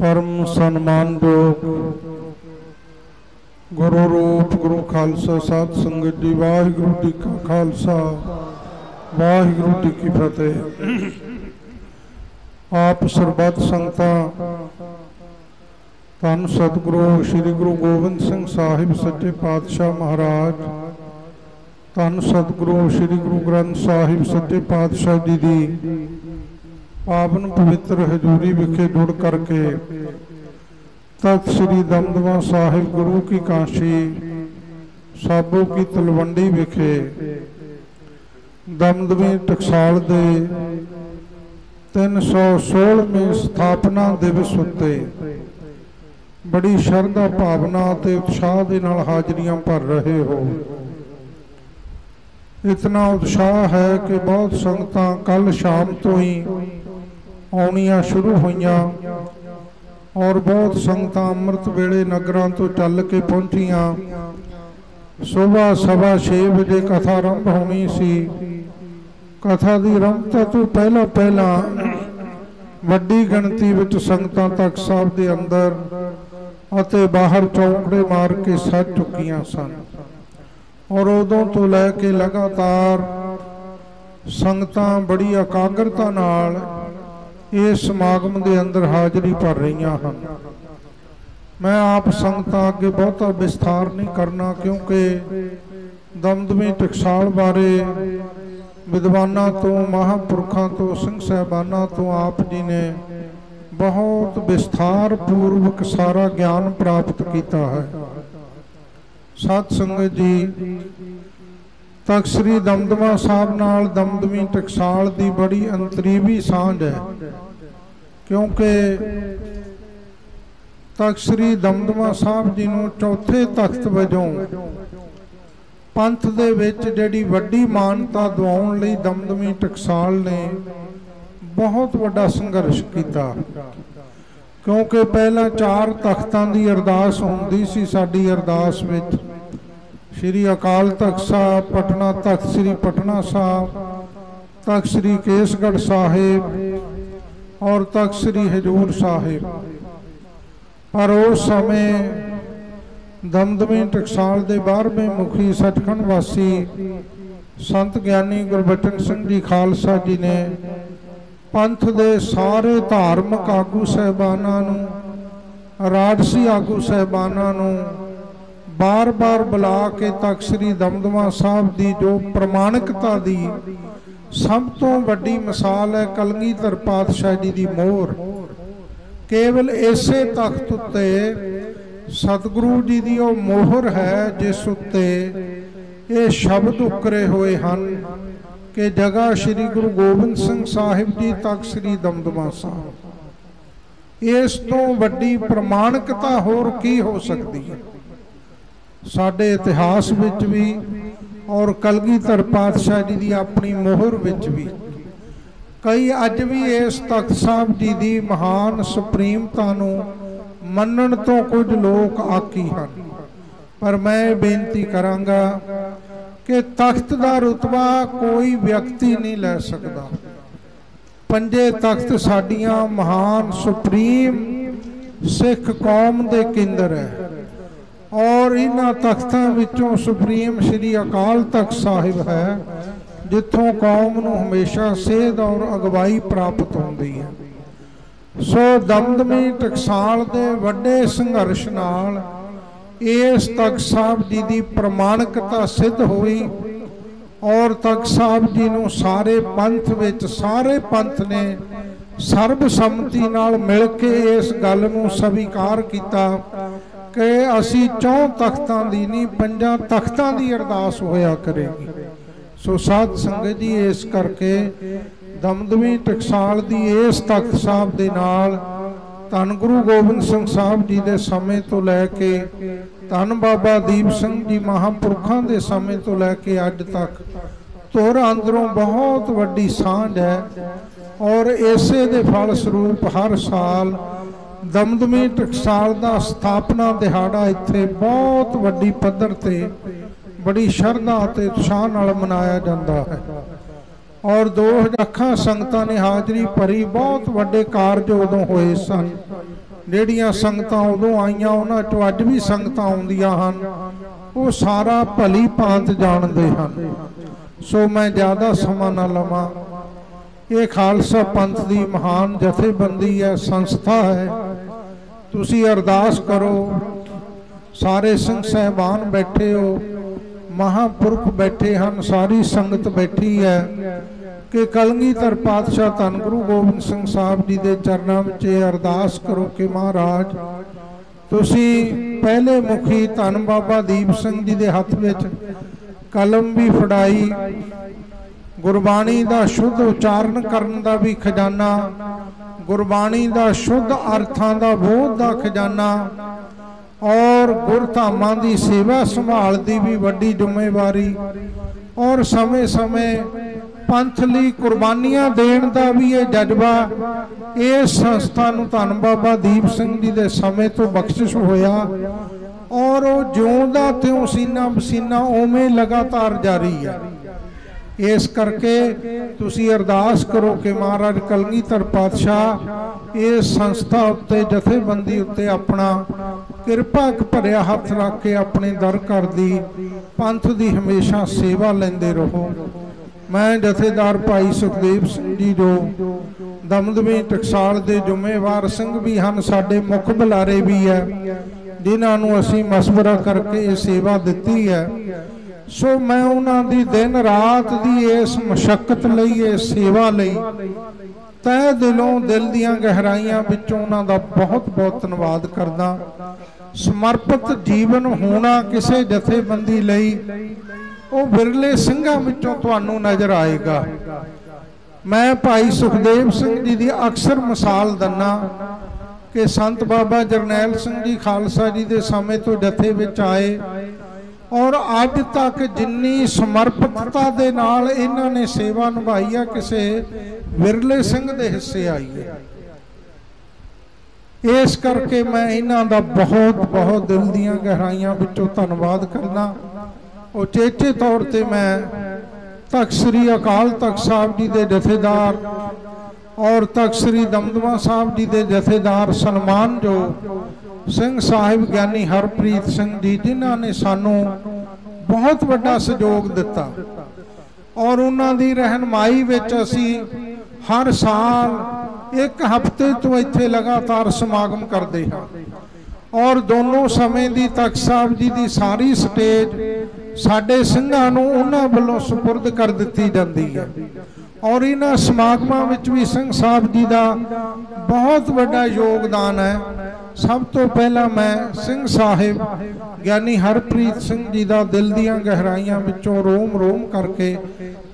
ਪਰਮ ਸਨਮਾਨਯੋਗ ਗੁਰੂ ਰੂਪ, ਗੁਰੂ ਖਾਲਸਾ, ਸਾਧ ਸੰਗਤ ਜੀ, ਵਾਹਿਗੁਰੂ ਜੀ ਕਾ ਖਾਲਸਾ, ਵਾਹਿਗੁਰੂ ਜੀ ਕੀ ਫਤਿਹ। ਆਪ ਸਰਬੱਤ ਸੰਗਤਾਂ, ਧੰਨ ਸਤਿਗੁਰੂ ਸ੍ਰੀ ਗੁਰੂ ਗੋਬਿੰਦ ਸਿੰਘ ਸਾਹਿਬ ਸੱਚੇ ਪਾਤਸ਼ਾਹ ਮਹਾਰਾਜ, ਧੰਨ ਸਤਿਗੁਰੂ ਸ੍ਰੀ ਗੁਰੂ ਗ੍ਰੰਥ ਸਾਹਿਬ ਸੱਚੇ ਪਾਤਸ਼ਾਹ ਜੀ ਦੀ ਪਾਵਨ ਪਵਿੱਤਰ ਹਜ਼ੂਰੀ ਵਿਖੇ ਜੁੜ ਕਰਕੇ ਤਖਤ ਸ੍ਰੀ ਦਮਦਮਾ ਸਾਹਿਬ ਗੁਰੂ ਕੀ ਕਾਸ਼ੀ ਸਾਬੋ ਕੀ ਤਲਵੰਡੀ ਵਿਖੇ ਦਮਦਮੀ ਟਕਸਾਲ ਦੇ 316ਵੇਂ ਸਥਾਪਨਾ ਦਿਵਸ ਉੱਤੇ ਬੜੀ ਸ਼ਰਧਾ ਭਾਵਨਾ ਤੇ ਉਤਸ਼ਾਹ ਦੇ ਨਾਲ ਹਾਜ਼ਰੀਆਂ ਭਰ ਰਹੇ ਹੋ। ਇਤਨਾ ਉਤਸ਼ਾਹ ਹੈ ਕਿ ਬਹੁਤ ਸੰਗਤਾਂ ਕੱਲ ਸ਼ਾਮ ਤੋਂ ਹੀ ਆਉਣੀਆਂ ਸ਼ੁਰੂ ਹੋਈਆਂ ਔਰ ਬਹੁਤ ਸੰਗਤਾਂ ਅੰਮ੍ਰਿਤ ਵੇਲੇ ਨਗਰਾਂ ਤੋਂ ਚੱਲ ਕੇ ਪਹੁੰਚੀਆਂ। ਸਵੇਰ ਸਵਾ 6 ਵਜੇ ਕਥਾ ਆਰੰਭ ਹੋਣੀ ਸੀ। ਕਥਾ ਦੀ ਆਰੰਭਤਾ ਤੋਂ ਪਹਿਲਾਂ ਪਹਿਲਾਂ ਵੱਡੀ ਗਿਣਤੀ ਵਿੱਚ ਸੰਗਤਾਂ ਤੱਕ ਸਾਹਿਬ ਦੇ ਅੰਦਰ ਅਤੇ ਬਾਹਰ ਚੌਂਕੜੇ ਮਾਰ ਕੇ ਸੱਜ ਚੁੱਕੀਆਂ ਸਨ। ਔਰ ਉਦੋਂ ਤੋਂ ਲੈ ਕੇ ਲਗਾਤਾਰ ਸੰਗਤਾਂ ਬੜੀ ਇਕਾਗਰਤਾ ਨਾਲ ਇਸ ਸਮਾਗਮ ਦੇ ਅੰਦਰ ਹਾਜ਼ਰੀ ਭਰ ਰਹੀਆਂ ਹਨ। ਮੈਂ ਆਪ ਸੰਗਤਾਂ ਅੱਗੇ ਬਹੁਤਾ ਵਿਸਥਾਰ ਨਹੀਂ ਕਰਨਾ ਕਿਉਂਕਿ ਦਮਦਮੀ ਟਕਸਾਲ ਬਾਰੇ ਵਿਦਵਾਨਾਂ ਤੋਂ, ਮਹਾਪੁਰਖਾਂ ਤੋਂ, ਸਿੰਘ ਸਹਿਬਾਨਾਂ ਤੋਂ ਆਪ ਜੀ ਨੇ ਬਹੁਤ ਵਿਸਥਾਰ ਪੂਰਵਕ ਸਾਰਾ ਗਿਆਨ ਪ੍ਰਾਪਤ ਕੀਤਾ ਹੈ। ਸਤ ਸੰਗਤ ਜੀ, ਤਖਤ ਸ੍ਰੀ ਦਮਦਮਾ ਸਾਹਿਬ ਨਾਲ ਦਮਦਮੀ ਟਕਸਾਲ ਦੀ ਬੜੀ ਅੰਤਰੀਵੀ ਸਾਂਝ ਹੈ। ਕਿਉਂਕਿ ਤਖਤ ਸ੍ਰੀ ਦਮਦਮਾ ਸਾਹਿਬ ਜੀ ਨੂੰ ਚੌਥੇ ਤਖਤ ਵਜੋਂ ਪੰਥ ਦੇ ਵਿੱਚ ਜਿਹੜੀ ਵੱਡੀ ਮਾਨਤਾ ਦਿਵਾਉਣ ਲਈ ਦਮਦਮੀ ਟਕਸਾਲ ਨੇ ਬਹੁਤ ਵੱਡਾ ਸੰਘਰਸ਼ ਕੀਤਾ। ਕਿਉਂਕਿ ਪਹਿਲਾਂ ਚਾਰ ਤਖਤਾਂ ਦੀ ਅਰਦਾਸ ਹੁੰਦੀ ਸੀ ਸਾਡੀ ਅਰਦਾਸ ਵਿੱਚ। ਸ਼੍ਰੀ ਅਕਾਲ ਤਖਤ ਸਾਹਿਬ, ਪਟਨਾ ਤਖਤ ਸ੍ਰੀ ਪਟਨਾ ਸਾਹਿਬ, ਤਖਤ ਸ੍ਰੀ ਕੇਸਗੜ੍ਹ ਸਾਹਿਬ ਔਰ ਤਖਤ ਸ੍ਰੀ ਹਜੂਰ ਸਾਹਿਬ। ਪਰ ਉਸ ਸਮੇਂ ਦਮਦਮੀ ਟਕਸਾਲ ਦੇ 12ਵੇਂ ਮੁਖੀ ਸਚਖੰਡ ਵਾਸੀ ਸੰਤ ਗਿਆਨੀ ਗੁਰਬਚਨ ਸਿੰਘ ਜੀ ਖਾਲਸਾ ਜੀ ਨੇ ਪੰਥ ਦੇ ਸਾਰੇ ਧਾਰਮਿਕ ਆਗੂ ਸਹਿਬਾਨਾਂ ਨੂੰ, ਰਾਜਸੀ ਆਗੂ ਸਹਿਬਾਨਾਂ ਨੂੰ ਬਾਰ-ਬਾਰ ਬੁਲਾ ਕੇ ਤਖਤ ਸ੍ਰੀ ਦਮਦਮਾ ਸਾਹਿਬ ਦੀ ਜੋ ਪ੍ਰਮਾਣਿਕਤਾ ਦੀ ਸਭ ਤੋਂ ਵੱਡੀ ਮਿਸਾਲ ਹੈ ਕਲਗੀਧਰ ਪਾਤਸ਼ਾਹ ਜੀ ਦੀ ਮੋਹਰ। ਕੇਵਲ ਇਸੇ ਤਖਤ ਉੱਤੇ ਸਤਿਗੁਰੂ ਜੀ ਦੀ ਉਹ ਮੋਹਰ ਹੈ ਜਿਸ ਉੱਤੇ ਇਹ ਸ਼ਬਦ ਉਕਰੇ ਹੋਏ ਹਨ ਕਿ ਜਗਾ ਸ੍ਰੀ ਗੁਰੂ ਗੋਬਿੰਦ ਸਿੰਘ ਸਾਹਿਬ ਜੀ ਤੱਕ ਸ੍ਰੀ ਦਮਦਮਾ ਸਾਹਿਬ। ਇਸ ਤੋਂ ਵੱਡੀ ਪ੍ਰਮਾਣਿਕਤਾ ਹੋਰ ਕੀ ਹੋ ਸਕਦੀ ਹੈ? ਸਾਡੇ ਇਤਿਹਾਸ ਵਿੱਚ ਵੀ ਔਰ ਕਲਗੀਧਰ ਪਾਤਸ਼ਾਹ ਜੀ ਦੀ ਆਪਣੀ ਮੋਹਰ ਵਿੱਚ ਵੀ। ਕਈ ਅੱਜ ਵੀ ਇਸ ਤਖਤ ਸਾਹਿਬ ਜੀ ਦੀ ਮਹਾਨ ਸੁਪਰੀਮਤਾ ਨੂੰ ਮੰਨਣ ਤੋਂ ਕੁਝ ਲੋਕ ਆਕੀ ਹਨ। ਪਰ ਮੈਂ ਬੇਨਤੀ ਕਰਾਂਗਾ ਕਿ ਤਖਤ ਦਾ ਰਤਬਾ ਕੋਈ ਵਿਅਕਤੀ ਨਹੀਂ ਲੈ ਸਕਦਾ। ਪੰਜੇ ਤਖਤ ਸਾਡੀਆਂ ਮਹਾਨ ਸੁਪਰੀਮ ਸਿੱਖ ਕੌਮ ਦੇ ਕੇਂਦਰ ਹੈ। ਔਰ ਇਹਨਾਂ ਤਖਤਾਂ ਵਿੱਚੋਂ ਸੁਪਰੀਮ ਸ੍ਰੀ ਅਕਾਲ ਤਖਤ ਸਾਹਿਬ ਹੈ, ਜਿੱਥੋਂ ਕੌਮ ਨੂੰ ਹਮੇਸ਼ਾ ਸੇਧ ਔਰ ਅਗਵਾਈ ਪ੍ਰਾਪਤ ਹੁੰਦੀ ਹੈ। ਸੋ ਦਮਦਮੀ ਟਕਸਾਲ ਦੇ ਵੱਡੇ ਸੰਘਰਸ਼ ਨਾਲ ਇਸ ਤਖਤ ਸਾਹਿਬ ਜੀ ਦੀ ਪ੍ਰਮਾਣਿਕਤਾ ਸਿੱਧ ਹੋਈ ਔਰ ਤਖਤ ਸਾਹਿਬ ਜੀ ਨੂੰ ਸਾਰੇ ਪੰਥ ਵਿੱਚ ਸਾਰੇ ਪੰਥ ਨੇ ਸਰਬ ਸੰਮਤੀ ਨਾਲ ਮਿਲ ਕੇ ਇਸ ਗੱਲ ਨੂੰ ਸਵੀਕਾਰ ਕੀਤਾ ਕਿ ਅਸੀਂ ਚੌਂ ਤਖਤਾਂ ਦੀ ਨਹੀਂ ਪੰਜਾਂ ਤਖਤਾਂ ਦੀ ਅਰਦਾਸ ਹੋਇਆ ਕਰੇਗੀ। ਸੋ ਸਾਧ ਸੰਗਤ ਜੀ, ਇਸ ਕਰਕੇ ਦਮਦਮੀ ਟਕਸਾਲ ਦੀ ਇਸ ਤਖਤ ਸਾਹਿਬ ਦੇ ਨਾਲ ਧੰਨ ਗੁਰੂ ਗੋਬਿੰਦ ਸਿੰਘ ਸਾਹਿਬ ਜੀ ਦੇ ਸਮੇਂ ਤੋਂ ਲੈ ਕੇ ਧੰਨ ਬਾਬਾ ਦੀਪ ਸਿੰਘ ਜੀ ਮਹਾਪੁਰਖਾਂ ਦੇ ਸਮੇਂ ਤੋਂ ਲੈ ਕੇ ਅੱਜ ਤੱਕ ਤੋਰ ਅੰਦਰੋਂ ਬਹੁਤ ਵੱਡੀ ਸਾਂਝ ਹੈ ਔਰ ਇਸੇ ਦੇ ਫਲ ਸਰੂਪ ਹਰ ਸਾਲ ਦਮਦਮੀ ਟਕਸਾਲ ਦਾ ਸਥਾਪਨਾ ਦਿਹਾੜਾ ਇੱਥੇ ਬਹੁਤ ਵੱਡੀ ਪੱਧਰ ਤੇ ਬੜੀ ਸ਼ਰਧਾ ਅਤੇ ਉਤਸ਼ਾਹ ਨਾਲ ਮਨਾਇਆ ਜਾਂਦਾ ਹੈ। ਔਰ 2000 ਲੱਖਾਂ ਸੰਗਤਾਂ ਨੇ ਹਾਜ਼ਰੀ ਭਰੀ ਬਹੁਤ ਵੱਡੇ ਕਾਰਜ ਉਦੋਂ ਹੋਏ ਸਨ। ਜਿਹੜੀਆਂ ਸੰਗਤਾਂ ਉਦੋਂ ਆਈਆਂ, ਉਹਨਾਂ ਚੋਂ ਅੱਜ ਵੀ ਸੰਗਤਾਂ ਆਉਂਦੀਆਂ ਹਨ। ਉਹ ਸਾਰਾ ਭਲੀ ਭਾਂਤ ਜਾਣਦੇ ਹਨ। ਸੋ ਮੈਂ ਜ਼ਿਆਦਾ ਸਮਾਂ ਨਾ ਲਵਾਂ। ਇਹ ਖਾਲਸਾ ਪੰਥ ਦੀ ਮਹਾਨ ਜਥੇਬੰਦੀ ਹੈ, ਸੰਸਥਾ ਹੈ। ਤੁਸੀਂ ਅਰਦਾਸ ਕਰੋ। ਸਾਰੇ ਸਿੰਘ ਸਹਿਬਾਨ ਬੈਠੇ ਹੋ। ਮਹਾਪੁਰਖ ਬੈਠੇ ਹਨ। ਸਾਰੀ ਸੰਗਤ ਬੈਠੀ ਹੈ। ਕਿ ਕਲਗੀਧਰ ਪਾਤਸ਼ਾਹ ਧੰਨ ਗੁਰੂ ਗੋਬਿੰਦ ਸਿੰਘ ਸਾਹਿਬ ਜੀ ਦੇ ਚਰਨਾਂ ਵਿੱਚ ਇਹ ਅਰਦਾਸ ਕਰੋ ਕਿ ਮਹਾਰਾਜ, ਤੁਸੀਂ ਪਹਿਲੇ ਮੁਖੀ ਧੰਨ ਬਾਬਾ ਦੀਪ ਸਿੰਘ ਜੀ ਦੇ ਹੱਥ ਵਿੱਚ ਕਲਮ ਵੀ ਫੜਾਈ। ਗੁਰਬਾਣੀ ਦਾ ਸ਼ੁੱਧ ਉਚਾਰਨ ਕਰਨ ਦਾ ਵੀ ਖਜ਼ਾਨਾ ਗੁਰਬਾਣੀ ਦਾ ਸ਼ੁੱਧ ਅਰਥਾਂ ਦਾ ਬੋਧ ਦਾ ਖਜ਼ਾਨਾ ਔਰ ਗੁਰਧਾਮਾਂ ਦੀ ਸੇਵਾ ਸੰਭਾਲ ਦੀ ਵੀ ਵੱਡੀ ਜ਼ਿੰਮੇਵਾਰੀ। ਔਰ ਸਮੇਂ-ਸਮੇਂ ਪੰਥ ਲਈ ਕੁਰਬਾਨੀਆਂ ਦੇਣ ਦਾ ਵੀ ਇਹ ਜਜ਼ਬਾ ਇਸ ਸੰਸਥਾ ਨੂੰ ਧੰਨ ਬਾਬਾ ਦੀਪ ਸਿੰਘ ਜੀ ਦੇ ਸਮੇਂ ਤੋਂ ਬਖਸ਼ਿਸ਼ ਹੋਇਆ। ਔਰ ਉਹ ਜਿਉਂਦਾ ਤਿਉਂ ਸੀਨਾ ਬਸੀਨਾ ਉਵੇਂ ਲਗਾਤਾਰ ਜਾਰੀ ਹੈ ਇਸ ਕਰਕੇ ਤੁਸੀਂ ਅਰਦਾਸ ਕਰੋ ਕਿ ਮਹਾਰਾਜ ਕਲਗੀਧਰ ਪਾਤਸ਼ਾਹ ਇਸ ਸੰਸਥਾ ਉੱਤੇ, ਜਥੇਬੰਦੀ ਉੱਤੇ ਆਪਣਾ ਕਿਰਪਾ ਭਰਿਆ ਹੱਥ ਰੱਖ ਕੇ ਆਪਣੇ ਦਰ ਘਰ ਦੀ ਪੰਥ ਦੀ ਹਮੇਸ਼ਾ ਸੇਵਾ ਲੈਂਦੇ ਰਹੋ। ਮੈਂ ਜਥੇਦਾਰ ਭਾਈ ਸੁਖਦੇਵ ਸਿੰਘ ਜੀ ਜੋ ਦਮਦਮੀ ਟਕਸਾਲ ਦੇ ਜ਼ਿੰਮੇਵਾਰ ਸਿੰਘ ਵੀ ਹਨ, ਸਾਡੇ ਮੁੱਖ ਬੁਲਾਰੇ ਵੀ ਹੈ, ਜਿਨ੍ਹਾਂ ਨੂੰ ਅਸੀਂ ਮਸ਼ਵਰਾ ਕਰਕੇ ਇਹ ਸੇਵਾ ਦਿੱਤੀ ਹੈ। ਸੋ ਮੈਂ ਉਹਨਾਂ ਦੀ ਦਿਨ ਰਾਤ ਦੀ ਇਸ ਮਸ਼ਕਤ ਲਈ ਇਹ ਸੇਵਾ ਲਈ ਤਹਿ ਦਿਲੋਂ ਦਿਲ ਦੀਆਂ ਗਹਿਰਾਈਆਂ ਵਿੱਚੋਂ ਉਹਨਾਂ ਦਾ ਬਹੁਤ ਬਹੁਤ ਧੰਨਵਾਦ ਕਰਦਾ। ਸਮਰਪਿਤ ਜੀਵਨ ਹੋਣਾ ਕਿਸੇ ਜਥੇਬੰਦੀ ਲਈ, ਉਹ ਵਿਰਲੇ ਸਿੰਘਾਂ ਵਿੱਚੋਂ ਤੁਹਾਨੂੰ ਨਜ਼ਰ ਆਏਗਾ। ਮੈਂ ਭਾਈ ਸੁਖਦੇਵ ਸਿੰਘ ਜੀ ਦੀ ਅਕਸਰ ਮਿਸਾਲ ਦੰਨਾ ਕਿ ਸੰਤ ਬਾਬਾ ਜਰਨੈਲ ਸਿੰਘ ਜੀ ਖਾਲਸਾ ਜੀ ਦੇ ਸਮੇਂ ਤੋਂ ਜਥੇ ਵਿੱਚ ਆਏ। ਔਰ ਅੱਜ ਤੱਕ ਜਿੰਨੀ ਸਮਰਪਿਤਤਾ ਦੇ ਨਾਲ ਇਹਨਾਂ ਨੇ ਸੇਵਾ ਨਿਭਾਈ ਆ, ਕਿਸੇ ਵਿਰਲੇ ਸਿੰਘ ਦੇ ਹਿੱਸੇ ਆਈ ਹੈ ਇਸ ਕਰਕੇ ਮੈਂ ਇਹਨਾਂ ਦਾ ਬਹੁਤ ਬਹੁਤ ਦਿਲ ਦੀਆਂ ਗਹਿਰਾਈਆਂ ਵਿੱਚੋਂ ਧੰਨਵਾਦ ਕਰਦਾ ਉਚੇਚੇ ਤੌਰ ਤੇ ਮੈਂ ਤਖਤ ਸ੍ਰੀ ਅਕਾਲ ਤਖਤ ਸਾਹਿਬ ਜੀ ਦੇ ਜਥੇਦਾਰ ਔਰ ਤਖਤ ਸ੍ਰੀ ਦਮਦਮਾ ਸਾਹਿਬ ਜੀ ਦੇ ਜਥੇਦਾਰ ਸਨਮਾਨ ਜੋ ਸਿੰਘ ਸਾਹਿਬ ਗਿਆਨੀ ਹਰਪ੍ਰੀਤ ਸਿੰਘ ਜੀ ਜਿਨ੍ਹਾਂ ਨੇ ਸਾਨੂੰ ਬਹੁਤ ਵੱਡਾ ਸਹਿਯੋਗ ਦਿੱਤਾ ਔਰ ਉਹਨਾਂ ਦੀ ਰਹਿਨਮਾਈ ਵਿੱਚ ਅਸੀਂ ਹਰ ਸਾਲ ਇੱਕ ਹਫ਼ਤੇ ਤੋਂ ਇੱਥੇ ਲਗਾਤਾਰ ਸਮਾਗਮ ਕਰਦੇ ਹਾਂ ਔਰ ਦੋਨੋਂ ਸਮੇਂ ਦੀ ਤਖਤ ਸਾਹਿਬ ਜੀ ਦੀ ਸਾਰੀ ਸਟੇਜ ਸਾਡੇ ਸਿੰਘਾਂ ਨੂੰ ਉਹਨਾਂ ਵੱਲੋਂ سپرد ਕਰ ਦਿੱਤੀ ਜਾਂਦੀ ਹੈ ਔਰ ਇਹਨਾਂ ਸਮਾਗਮਾਂ ਵਿੱਚ ਵੀ ਸਿੰਘ ਸਾਹਿਬ ਜੀ ਦਾ ਬਹੁਤ ਵੱਡਾ ਯੋਗਦਾਨ ਹੈ ਸਭ ਤੋਂ ਪਹਿਲਾਂ ਮੈਂ ਸਿੰਘ ਸਾਹਿਬ ਗਿਆਨੀ ਹਰਪ੍ਰੀਤ ਸਿੰਘ ਜੀ ਦਾ ਦਿਲ ਦੀਆਂ ਗਹਿਰਾਈਆਂ ਵਿੱਚੋਂ ਰੋਮ ਰੋਮ ਕਰਕੇ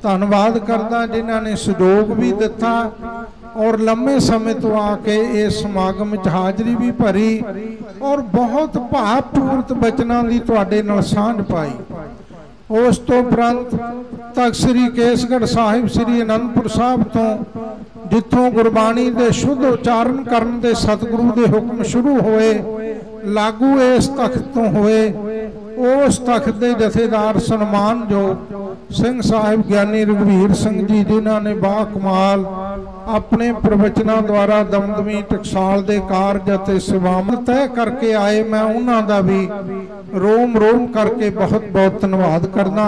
ਧੰਨਵਾਦ ਕਰਦਾ, ਜਿਨ੍ਹਾਂ ਨੇ ਸਹਿਯੋਗ ਵੀ ਦਿੱਤਾ ਔਰ ਲੰਮੇ ਸਮੇਂ ਤੋਂ ਆ ਕੇ ਇਸ ਸਮਾਗਮ ਵਿੱਚ ਹਾਜ਼ਰੀ ਵੀ ਭਰੀ ਔਰ ਬਹੁਤ ਭਾਵਪੂਰਤ ਬਚਨਾਂ ਦੀ ਤੁਹਾਡੇ ਨਾਲ ਸਾਂਝ ਪਾਈ। ਉਸ ਤੋਂ ਉਪਰੰਤ ਤਖਤ ਸ੍ਰੀ ਕੇਸਗੜ੍ਹ ਸਾਹਿਬ ਸ੍ਰੀ ਅਨੰਦਪੁਰ ਸਾਹਿਬ ਤੋਂ ਜਿੱਥੋਂ ਗੁਰਬਾਣੀ ਦੇ ਸ਼ੁੱਧ ਉਚਾਰਨ ਕਰਨ ਦੇ ਸਤਿਗੁਰੂ ਦੇ ਹੁਕਮ ਸ਼ੁਰੂ ਹੋਏ, ਲਾਗੂ ਇਸ ਤਖਤ ਤੋਂ ਹੋਏ, ਉਸ ਤਖਤ ਦੇ ਜਥੇਦਾਰ ਸਨਮਾਨ ਜੋ ਸਿੰਘ ਸਾਹਿਬ ਗਿਆਨੀ ਰਗਵੀਰ ਸਿੰਘ ਜੀ, ਜਿਨ੍ਹਾਂ ਨੇ ਬਾ ਕਮਾਲ ਆਪਣੇ ਪ੍ਰਵਚਨਾਂ ਦੁਆਰਾ ਦਮਦਮੀ ਟਕਸਾਲ ਦੇ ਕਾਰਜ ਅਤੇ ਸੇਵਾਵਾਂ ਤੈਅ ਕਰਕੇ ਆਏ ਮੈਂ ਉਹਨਾਂ ਦਾ ਵੀ ਰੋਮ ਰੋਮ ਕਰਕੇ ਬਹੁਤ ਬਹੁਤ ਧੰਨਵਾਦ ਕਰਦਾ।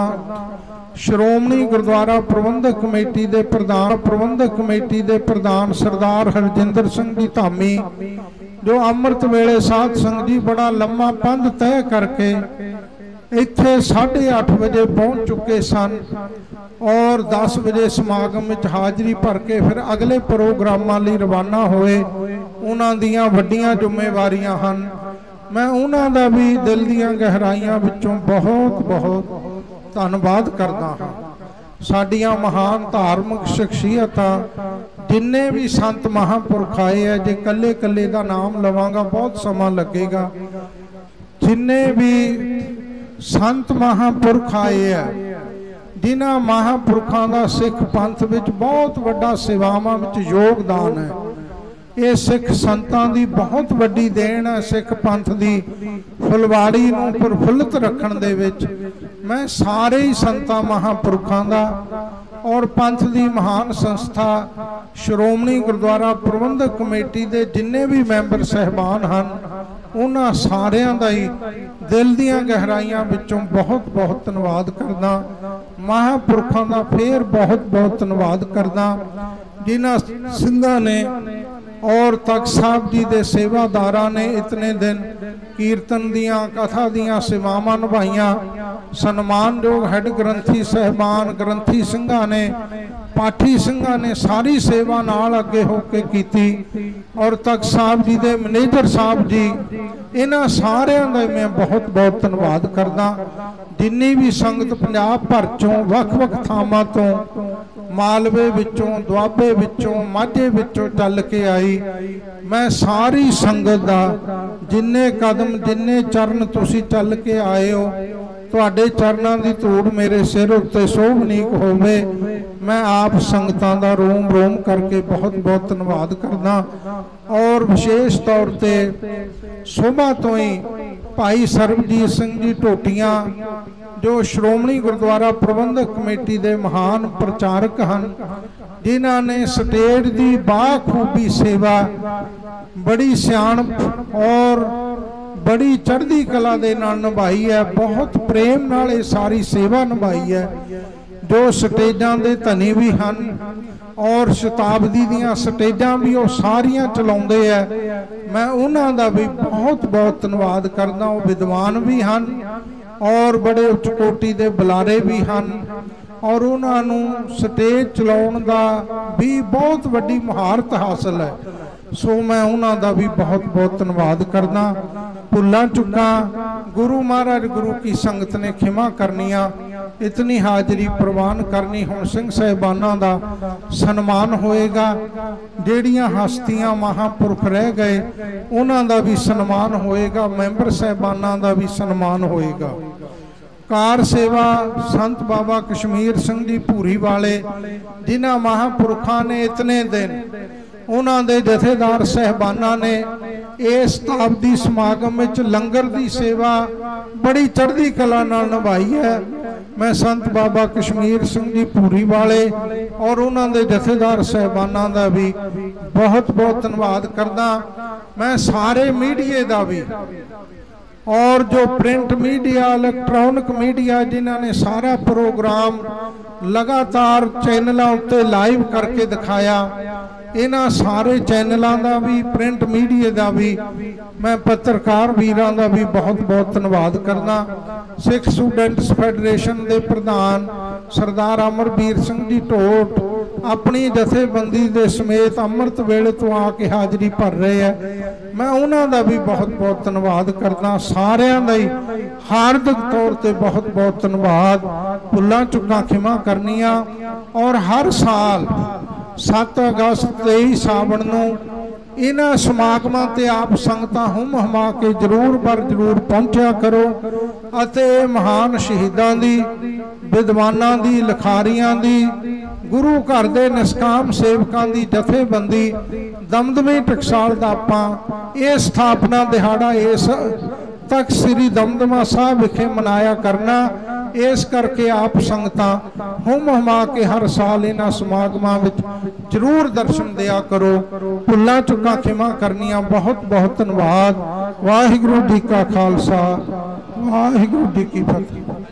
ਸ਼੍ਰੋਮਣੀ ਗੁਰਦੁਆਰਾ ਪ੍ਰਬੰਧਕ ਕਮੇਟੀ ਦੇ ਪ੍ਰਧਾਨ, ਪ੍ਰਬੰਧਕ ਕਮੇਟੀ ਦੇ ਪ੍ਰਧਾਨ ਸਰਦਾਰ ਹਰਜਿੰਦਰ ਸਿੰਘ ਜੀ ਧਾਮੀ, ਜੋ ਅੰਮ੍ਰਿਤ ਵੇਲੇ ਸਾਧ ਸੰਗਤ ਜੀ ਬੜਾ ਲੰਮਾ ਪੰਧ ਤੈਅ ਕਰਕੇ ਇੱਥੇ 8:30 ਵਜੇ ਪਹੁੰਚ ਚੁੱਕੇ ਸਨ ਔਰ 10 ਵਜੇ ਸਮਾਗਮ ਵਿੱਚ ਹਾਜ਼ਰੀ ਭਰ ਕੇ ਫਿਰ ਅਗਲੇ ਪ੍ਰੋਗਰਾਮਾਂ ਲਈ ਰਵਾਨਾ ਹੋਏ। ਉਹਨਾਂ ਦੀਆਂ ਵੱਡੀਆਂ ਜ਼ਿੰਮੇਵਾਰੀਆਂ ਹਨ। ਮੈਂ ਉਹਨਾਂ ਦਾ ਵੀ ਦਿਲ ਦੀਆਂ ਗਹਿਰਾਈਆਂ ਵਿੱਚੋਂ ਬਹੁਤ ਬਹੁਤ ਧੰਨਵਾਦ ਕਰਦਾ ਹਾਂ। ਸਾਡੀਆਂ ਮਹਾਨ ਧਾਰਮਿਕ ਸ਼ਖਸੀਅਤਾਂ, ਜਿੰਨੇ ਵੀ ਸੰਤ ਮਹਾਂਪੁਰਖ ਆਏ ਆ, ਜੇ ਕੱਲੇ ਕੱਲੇ ਦਾ ਨਾਮ ਲਵਾਂਗਾ, ਬਹੁਤ ਸਮਾਂ ਲੱਗੇਗਾ। ਜਿੰਨੇ ਵੀ ਸੰਤ ਮਹਾਪੁਰਖ ਆਏ ਆ। ਜਿਨ੍ਹਾਂ ਮਹਾਪੁਰਖਾਂ ਦਾ ਸਿੱਖ ਪੰਥ ਵਿੱਚ ਬਹੁਤ ਵੱਡਾ ਸੇਵਾਵਾਂ ਵਿੱਚ ਯੋਗਦਾਨ ਹੈ। ਇਹ ਸਿੱਖ ਸੰਤਾਂ ਦੀ ਬਹੁਤ ਵੱਡੀ ਦੇਣ ਹੈ ਸਿੱਖ ਪੰਥ ਦੀ ਫੁਲਵਾੜੀ ਨੂੰ ਪ੍ਰਫੁੱਲਤ ਰੱਖਣ ਦੇ ਵਿੱਚ। ਮੈਂ ਸਾਰੇ ਹੀ ਸੰਤਾਂ ਮਹਾਪੁਰਖਾਂ ਦਾ ਔਰ ਪੰਥ ਦੀ ਮਹਾਨ ਸੰਸਥਾ ਸ਼੍ਰੋਮਣੀ ਗੁਰਦੁਆਰਾ ਪ੍ਰਬੰਧਕ ਕਮੇਟੀ ਦੇ ਜਿੰਨੇ ਵੀ ਮੈਂਬਰ ਸਹਿਬਾਨ ਹਨ ਉਹਨਾਂ ਸਾਰਿਆਂ ਦਾ ਹੀ ਦਿਲ ਦੀਆਂ ਗਹਿਰਾਈਆਂ ਵਿੱਚੋਂ ਬਹੁਤ ਬਹੁਤ ਧੰਨਵਾਦ ਕਰਦਾ। ਮਹਾਂਪੁਰਖਾਂ ਦਾ ਫੇਰ ਬਹੁਤ ਬਹੁਤ ਧੰਨਵਾਦ ਕਰਦਾ। ਜਿਨ੍ਹਾਂ ਸਿੰਘਾਂ ਨੇ, ਔਰ ਤਖਤ ਸਾਹਿਬ ਜੀ ਦੇ ਸੇਵਾਦਾਰਾਂ ਨੇ ਇਤਨੇ ਦਿਨ ਕੀਰਤਨ ਦੀਆਂ, ਕਥਾ ਦੀਆਂ ਸੇਵਾਵਾਂ ਨਿਭਾਈਆਂ। ਸਨਮਾਨਯੋਗ ਹੈੱਡ ਗ੍ਰੰਥੀ, ਸਹਿਬਾਨ ਗ੍ਰੰਥੀ ਸਿੰਘਾਂ ਨੇ ਪਾਠੀ ਸਿੰਘਾਂ ਨੇ ਸਾਰੀ ਸੇਵਾ ਨਾਲ ਅੱਗੇ ਹੋ ਕੇ ਕੀਤੀ। ਔਰ ਤਖਤ ਸਾਹਿਬ ਜੀ ਦੇ ਮੈਨੇਜਰ ਸਾਹਿਬ ਜੀ, ਇਹਨਾਂ ਸਾਰਿਆਂ ਦਾ ਮੈਂ ਬਹੁਤ ਬਹੁਤ ਧੰਨਵਾਦ ਕਰਦਾ। ਜਿੰਨੀ ਵੀ ਸੰਗਤ ਪੰਜਾਬ ਭਰ ਚੋਂ ਵੱਖ-ਵੱਖ ਥਾਵਾਂ ਤੋਂ ਮਾਲਵੇ ਵਿੱਚੋਂ, ਦੁਆਬੇ ਵਿੱਚੋਂ, ਮਾਝੇ ਵਿੱਚੋਂ ਚੱਲ ਕੇ ਆਈ। ਮੈਂ ਸਾਰੀ ਸੰਗਤ ਦਾ ਜਿੰਨੇ ਕਦਮ, ਜਿੰਨੇ ਚਰਨ ਤੁਸੀਂ ਚੱਲ ਕੇ ਆਏ ਹੋ, ਤੁਹਾਡੇ ਚਰਨਾਂ ਦੀ ਧੂੜ ਮੇਰੇ ਸਿਰ ਉੱਤੇ ਸੋਭਨੀਕ ਹੋਵੇ। ਮੈਂ ਆਪ ਸੰਗਤਾਂ ਦਾ ਰੋਮ ਰੋਮ ਕਰਕੇ ਬਹੁਤ ਬਹੁਤ ਧੰਨਵਾਦ ਕਰਦਾ ਔਰ ਵਿਸ਼ੇਸ਼ ਤੌਰ ਤੇ ਸੋਭਾ ਤੋਂ ਹੀ ਭਾਈ ਸਰਬਜੀਤ ਸਿੰਘ ਜੀ ਟੋਟੀਆਂ ਜੋ ਸ਼੍ਰੋਮਣੀ ਗੁਰਦੁਆਰਾ ਪ੍ਰਬੰਧਕ ਕਮੇਟੀ ਦੇ ਮਹਾਨ ਪ੍ਰਚਾਰਕ ਹਨ, ਜਿਨ੍ਹਾਂ ਨੇ ਸਟੇਟ ਦੀ ਬਾਖੂਬੀ ਸੇਵਾ ਬੜੀ ਸਿਆਣਪ ਔਰ ਬੜੀ ਚੜ੍ਹਦੀ ਕਲਾ ਦੇ ਨਾਲ ਨਿਭਾਈ ਹੈ, ਬਹੁਤ ਪ੍ਰੇਮ ਨਾਲ ਇਹ ਸਾਰੀ ਸੇਵਾ ਨਿਭਾਈ ਹੈ। ਜੋ ਸਟੇਜਾਂ ਦੇ ਧਨੀ ਵੀ ਹਨ ਔਰ ਸ਼ਤਾਬਦੀ ਦੀਆਂ ਸਟੇਜਾਂ ਵੀ ਉਹ ਸਾਰੀਆਂ ਚਲਾਉਂਦੇ ਆ ਮੈਂ ਉਹਨਾਂ ਦਾ ਵੀ ਬਹੁਤ ਬਹੁਤ ਧੰਨਵਾਦ ਕਰਦਾ, ਉਹ ਵਿਦਵਾਨ ਵੀ ਹਨ ਔਰ ਬੜੇ ਉੱਚ ਕੋਟੀ ਦੇ ਬੁਲਾਰੇ ਵੀ ਹਨ ਔਰ ਉਹਨਾਂ ਨੂੰ ਸਟੇਜ ਚਲਾਉਣ ਦਾ ਵੀ ਬਹੁਤ ਵੱਡੀ ਮਹਾਰਤ ਹਾਸਲ ਹੈ ਸੋ ਮੈਂ ਉਹਨਾਂ ਦਾ ਵੀ ਬਹੁਤ ਬਹੁਤ ਧੰਨਵਾਦ ਕਰਦਾ, ਭੁੱਲਾਂ ਚੁੱਕਾਂ, ਗੁਰੂ ਮਹਾਰਾਜ ਗੁਰੂ ਕੀ ਸੰਗਤ ਨੇ ਖਿਮਾ ਕਰਨੀਆਂ ਇਤਨੀ ਹਾਜ਼ਰੀ ਪ੍ਰਵਾਨ ਕਰਨੀ ਹੁਣ ਸਿੰਘ ਸਹਿਬਾਨਾਂ ਦਾ ਸਨਮਾਨ ਹੋਏਗਾ। ਜਿਹੜੀਆਂ ਹਸਤੀਆਂ ਮਹਾਪੁਰਖ ਰਹਿ ਗਏ, ਉਹਨਾਂ ਦਾ ਵੀ ਸਨਮਾਨ ਹੋਏਗਾ, ਮੈਂਬਰ ਸਹਿਬਾਨਾਂ ਦਾ ਵੀ ਸਨਮਾਨ ਹੋਏਗਾ। ਕਾਰ ਸੇਵਾ ਸੰਤ ਬਾਬਾ ਕਸ਼ਮੀਰ ਸਿੰਘ ਜੀ ਭੂਰੀ ਵਾਲੇ, ਜਿਨ੍ਹਾਂ ਮਹਾਪੁਰਖਾਂ ਨੇ ਇਤਨੇ ਦਿਨ ਉਹਨਾਂ ਦੇ ਜਥੇਦਾਰ ਸਹਿਬਾਨਾਂ ਨੇ ਇਸ ਸ਼ਤਾਬਦੀ ਸਮਾਗਮ ਵਿੱਚ ਲੰਗਰ ਦੀ ਸੇਵਾ ਬੜੀ ਚੜ੍ਹਦੀ ਕਲਾ ਨਾਲ ਨਿਭਾਈ ਹੈ। ਮੈਂ ਸੰਤ ਬਾਬਾ ਕਸ਼ਮੀਰ ਸਿੰਘ ਜੀ ਭੂਰੀ ਵਾਲੇ ਔਰ ਉਹਨਾਂ ਦੇ ਜਥੇਦਾਰ ਸਹਿਬਾਨਾਂ ਦਾ ਵੀ ਬਹੁਤ ਬਹੁਤ ਧੰਨਵਾਦ ਕਰਦਾ। ਮੈਂ ਸਾਰੇ ਮੀਡੀਏ ਦਾ ਵੀ ਔਰ ਜੋ ਪ੍ਰਿੰਟ ਮੀਡੀਆ, ਇਲੈਕਟ੍ਰੋਨਿਕ ਮੀਡੀਆ ਜਿਨ੍ਹਾਂ ਨੇ ਸਾਰਾ ਪ੍ਰੋਗਰਾਮ ਲਗਾਤਾਰ ਚੈਨਲਾਂ ਉੱਤੇ ਲਾਈਵ ਕਰਕੇ ਦਿਖਾਇਆ ਇਹਨਾਂ ਸਾਰੇ ਚੈਨਲਾਂ ਦਾ ਵੀ, ਪ੍ਰਿੰਟ ਮੀਡੀਆ ਦਾ ਵੀ, ਮੈਂ ਪੱਤਰਕਾਰ ਵੀਰਾਂ ਦਾ ਵੀ ਬਹੁਤ ਬਹੁਤ ਧੰਨਵਾਦ ਕਰਦਾ। ਸਿੱਖ ਸਟੂਡੈਂਟਸ ਫੈਡਰੇਸ਼ਨ ਦੇ ਪ੍ਰਧਾਨ ਸਰਦਾਰ ਅਮਰਵੀਰ ਸਿੰਘ ਜੀ ਢੋਟ ਆਪਣੀ ਜਥੇਬੰਦੀ ਦੇ ਸਮੇਤ ਅੰਮ੍ਰਿਤ ਵੇਲੇ ਤੋਂ ਆ ਕੇ ਹਾਜ਼ਰੀ ਭਰ ਰਹੇ ਆ। ਮੈਂ ਉਹਨਾਂ ਦਾ ਵੀ ਬਹੁਤ ਬਹੁਤ ਧੰਨਵਾਦ ਕਰਦਾ। ਸਾਰਿਆਂ ਦਾ ਹੀ ਹਾਰਦਿਕ ਤੌਰ ਤੇ ਬਹੁਤ ਬਹੁਤ ਧੰਨਵਾਦ। ਭੁੱਲਾਂ ਚੁੱਕਾਂ ਖਿਮਾ ਕਰਨੀਆਂ। ਔਰ ਹਰ ਸਾਲ 7 ਅਗਸਤ 23 ਸਾਵਣ ਨੂੰ ਇਹਨਾਂ ਸਮਾਗਮਾਂ ਤੇ ਆਪ ਸੰਗਤਾਂ ਹੁਮ ਹਮਾ ਕੇ ਜਰੂਰ ਬਰ ਜਰੂਰ ਪਹੁੰਚਿਆ ਕਰੋ ਅਤੇ ਮਹਾਨ ਸ਼ਹੀਦਾਂ ਦੀ, ਵਿਦਵਾਨਾਂ ਦੀ, ਲਖਾਰੀਆਂ ਦੀ, ਗੁਰੂ ਘਰ ਦੇ ਨਿਸਕਾਮ ਸੇਵਕਾਂ ਦੀ ਜਥੇਬੰਦੀ, ਦਮਦਮੇ ਟਕਸਾਲ ਦਾ ਆਪਾਂ ਇਹ ਸਥਾਪਨਾ ਦਿਹਾੜਾ ਇਸ ਤੱਕ ਸ੍ਰੀ ਦਮਦਮਾ ਸਾਹਿਬ ਵਿਖੇ ਮਨਾਇਆ ਕਰਨਾ ਇਸ ਕਰਕੇ ਆਪ ਸੰਗਤਾਂ ਹੁਮ ਹਮਾ ਕੇ ਹਰ ਸਾਲ ਇਹਨਾਂ ਸਮਾਗਮਾਂ ਵਿੱਚ ਜ਼ਰੂਰ ਦਰਸ਼ਨ ਦਿਆ ਕਰੋ। ਭੁੱਲਾਂ ਚੁੱਕਾਂ ਖਿਮਾ ਕਰਨੀਆਂ ਬਹੁਤ ਬਹੁਤ ਧੰਨਵਾਦ। ਵਾਹਿਗੁਰੂ ਜੀ ਕਾ ਖਾਲਸਾ, ਵਾਹਿਗੁਰੂ ਜੀ ਕੀ ਫਤਿਹ।